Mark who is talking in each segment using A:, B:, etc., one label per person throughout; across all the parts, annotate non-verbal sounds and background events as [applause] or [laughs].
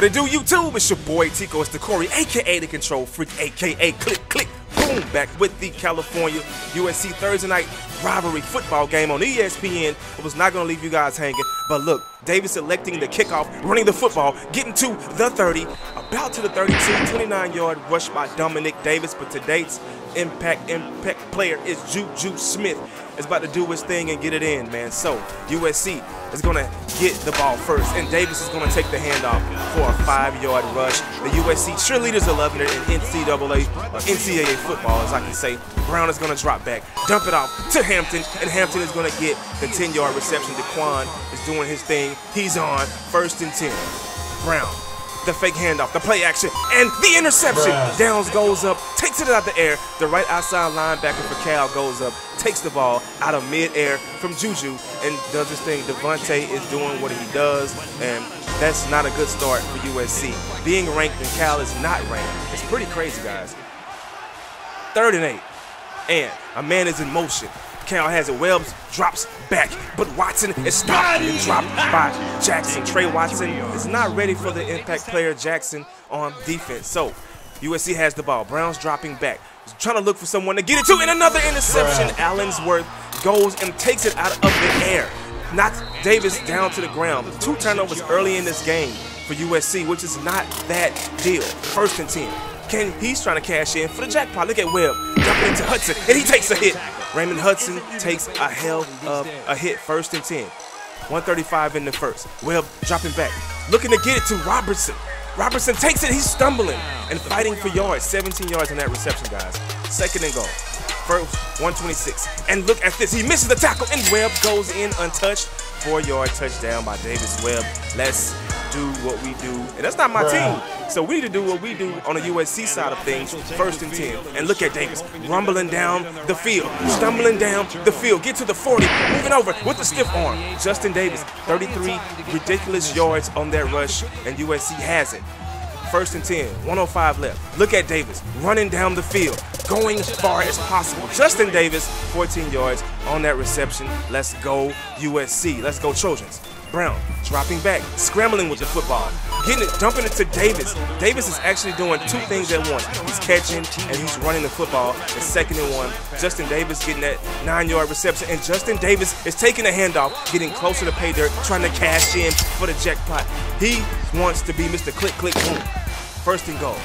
A: What it do, YouTube? It's your boy Tico. It's the Corey, aka the Control Freak, aka Click Click. Boom, back with the California USC Thursday night rivalry football game on ESPN. It was not to leave you guys hanging, but look, Davis electing the kickoff, running the football, getting to the 30, about to the 32, 29 yard rush by Dominic Davis, but to date's impact impact player is JuJu Smith. Is about to do his thing and get it in, man. So USC is gonna get the ball first, and Davis is gonna take the handoff for a five-yard rush. The USC cheerleaders are loving it in NCAA or NCAA football, as I can say. Brown is gonna drop back, dump it off to Hampton, and Hampton is gonna get the 10-yard reception. DeQuan is doing his thing. He's on first and 10. Brown the fake handoff, the play action, and the interception. Bruh. Downs goes up, takes it out the air. The right outside linebacker for Cal goes up, takes the ball out of midair from JuJu, and does his thing. Devante is doing what he does, and that's not a good start for USC. Being ranked and Cal is not ranked. It's pretty crazy, guys. Third and eight, and a man is in motion. Cal has it. Webbs drops back, but Watson is stopped and dropped by [laughs] Jackson. Tre Watson is not ready for the impact player Jackson on defense. So USC has the ball. Brown's dropping back. He's trying to look for someone to get it to, and another interception. Allensworth goes and takes it out of the air. Knocks Davis down to the ground. Two turnovers early in this game for USC, which is not that deal. First and 10. Ken, he's trying to cash in for the jackpot. Look at Webb jumping into Hudson, and he takes a hit. Raymond Hudson takes a hell of a hit, first and 10. 135 in the first. Webb dropping back, looking to get it to Robertson. Robertson takes it, he's stumbling and fighting for yards. 17 yards on that reception, guys. Second and goal. First, 126. And look at this, he misses the tackle, and Webb goes in untouched. Four yard touchdown by Davis Webb. Let's do what we do. And that's not my team. So we need to do what we do on the USC side of things, first and 10. And look at Davis rumbling down the field, stumbling down the field, get to the 40, moving over with the stiff arm. Justin Davis, 33 ridiculous yards on that rush, and USC has it. First and 10, 105 left. Look at Davis running down the field, going as far as possible. Justin Davis, 14 yards on that reception. Let's go USC. Let's go Trojans. Brown dropping back, scrambling with the football, getting it, dumping it to Davis. Davis is actually doing two things at once. He's catching and he's running the football. It's second and one. Justin Davis getting that nine-yard reception, and Justin Davis is taking a handoff, getting closer to pay dirt, trying to cash in for the jackpot. He wants to be Mr. Click Click Boom. First and goal.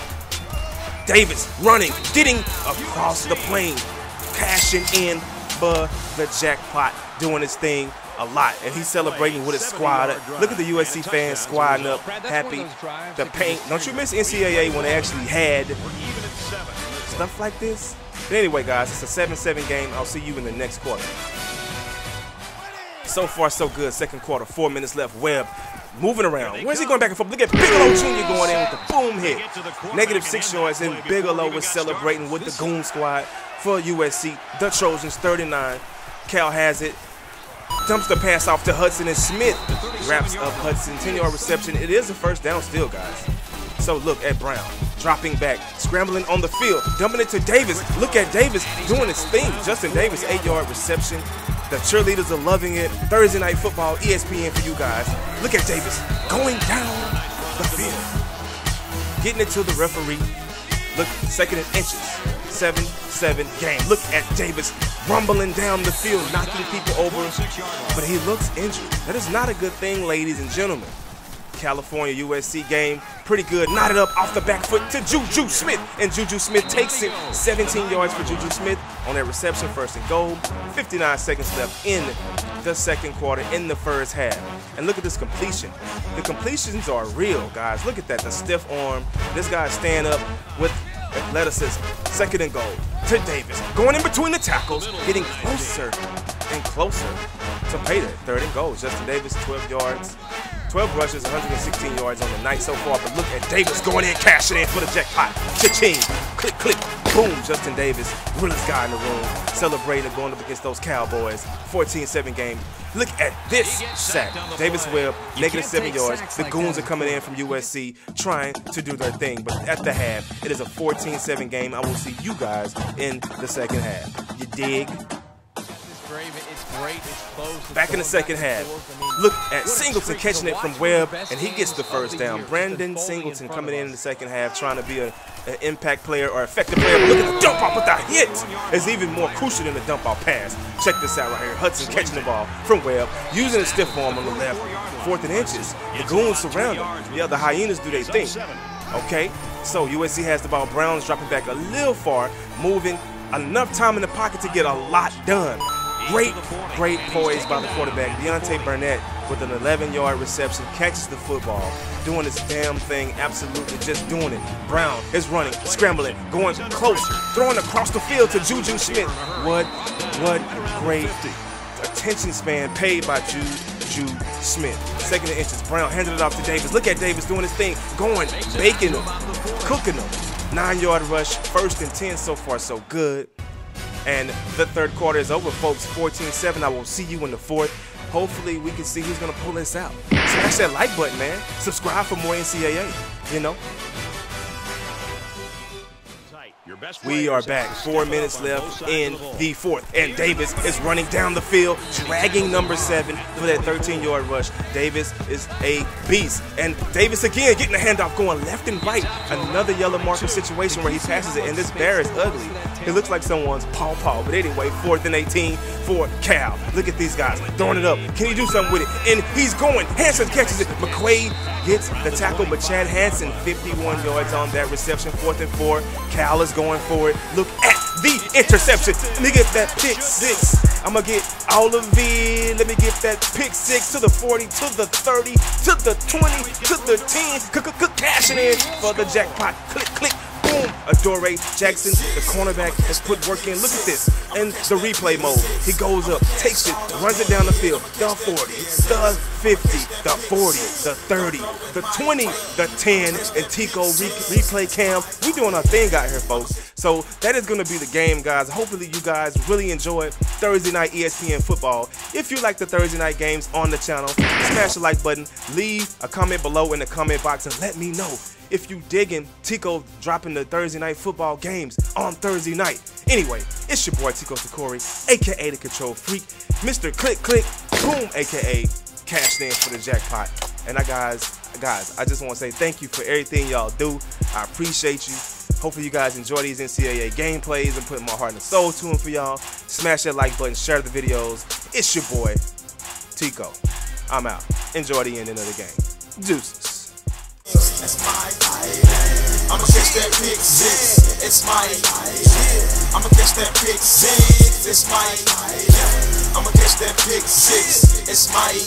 A: Davis running, getting across the plane, cashing in for the jackpot, doing his thing a lot, and he's celebrating with his squad. Look at the USC fans squadding up, happy. The paint. Don't you miss NCAA when they actually had stuff like this? But anyway, guys, it's a 7-7 game. I'll see you in the next quarter. So far, so good. Second quarter, four minutes left. Webb moving around. Where's he going back and forth? Look at Bigelow Jr. going in with the boom hit. Negative six yards, and Bigelow was celebrating with the Goon Squad for USC. The Trojans, 39. Cal has it dumps the pass off to Hudson and Smith wraps up Hudson 10 yard reception. It is a first down still, guys. So look at Brown dropping back, scrambling on the field, dumping it to Davis. Look at Davis doing his thing. Justin Davis, eight yard reception. The cheerleaders are loving it. Thursday night football, ESPN for you guys. Look at Davis going down the field, getting it to the referee. Look, second and inches. 7-7 game. Look at Davis rumbling down the field, knocking people over, but he looks injured. That is not a good thing, ladies and gentlemen. California USC game. Pretty good. Knotted up off the back foot to JuJu Smith. And JuJu Smith takes it. 17 yards for JuJu Smith on that reception, first and goal. 59 seconds left in the second quarter, in the first half. And look at this completion. The completions are real, guys. Look at that. The stiff arm. This guy stand up with athleticism. Second and goal to Davis. Going in between the tackles, getting closer and closer to pay Third and goal. Justin Davis, 12 yards. 12 rushes, 116 yards on the night so far. But look at Davis going in, cashing in for the jackpot. Cha-ching. Click, click. Boom. Justin Davis, realest guy in the room, celebrating going up against those Cowboys. 14-7 game. Look at this sack. Davis Webb, negative seven yards. The Goons are coming in from USC trying to do their thing. But at the half, it is a 14-7 game. I will see you guys in the second half. You dig?
B: It's great. It's great.
A: Back in the second half. Look at Singleton catching it from Webb, and he gets the first down. Brandon Singleton coming in in the second half, trying to be a, an impact player or effective player. Look at the dump off with the hit. It's even more crucial than the dump off pass. Check this out right here. Hudson catching the ball from Webb, using a stiff arm on the left. Fourth and inches. The goons surround him. Yeah, the hyenas do their thing. Okay, so USC has the ball. Browns dropping back a little far, moving enough time in the pocket to get a lot done. Great, great poise by the quarterback. Deontay Burnett with an 11-yard reception catches the football, doing his damn thing, absolutely just doing it. Brown is running, scrambling, going close, throwing across the field to JuJu Smith. What, what great attention span paid by JuJu. Jude Smith. Second and inches. Brown handed it off to Davis. Look at Davis doing his thing, going, baking them, cooking them. Nine yard rush, first and 10 so far, so good. And the third quarter is over, folks. 14 7. I will see you in the fourth. Hopefully, we can see who's going to pull this out. Smash that like button, man. Subscribe for more NCAA. You know? We are back. Four minutes left in the fourth. And Davis is running down the field, dragging number seven for that 13 yard rush. Davis is a beast. And Davis again getting the handoff going left and right. Another yellow marker situation where he passes it. And this bear is ugly. It looks like someone's paw paw. But anyway, fourth and 18 for Cal. Look at these guys throwing it up. Can he do something with it? And he's going. Hansen catches it. McQuay gets the tackle, but Chad Hansen 51 yards on that reception. Fourth and four. Cal is going for it. Look at the interception. Let me get that pick six. I'm gonna get all of it. Let me get that pick six to the 40, to the 30, to the 20, to the 10. Cashing in for the jackpot. Click, click. Boom! Adoree Jackson, the cornerback, has put work in. Look at this. In the replay mode, he goes up, takes it, runs it down the field. The 40, the 50, the 40, the 30, the 20, the 10, and Tico re replay cam. We doing our thing out here, folks. So that is going to be the game, guys. Hopefully you guys really enjoyed Thursday night ESPN football. If you like the Thursday night games on the channel, smash the like button, leave a comment below in the comment box, and let me know if you digging Tico dropping the Thursday night football games on Thursday night. Anyway, it's your boy Tico Sakori, aka the Control Freak, Mr. Click Click Boom, aka cashed in for the jackpot. And I guys, guys, I just want to say thank you for everything y'all do. I appreciate you. Hopefully you guys enjoy these NCAA gameplays and putting my heart and soul to them for y'all. Smash that like button, share the videos. It's your boy, Tico. I'm out. Enjoy the ending of the game. Deuces. It's my I'ma catch that pick six. It's my I'ma catch that pick six. It's my I'ma catch that pick six. It's my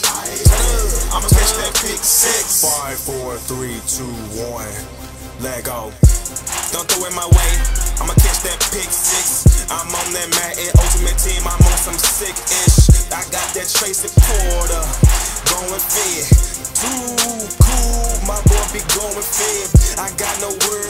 A: I'ma catch that pick six. Five, four, three, two, one. Let go. Don't throw it my way. I'ma catch that pick six. I'm on that Madden Ultimate Team. I'm on some sick ish. I got that Tracy Porter going fed. Going fed. I got no words.